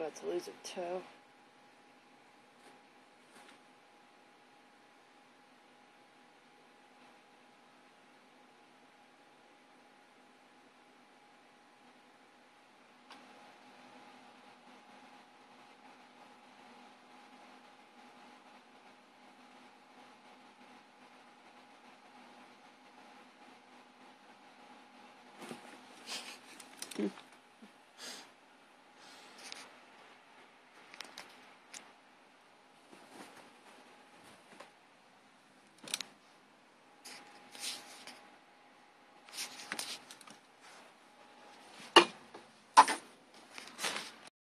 about to lose a toe. Mm-hmm.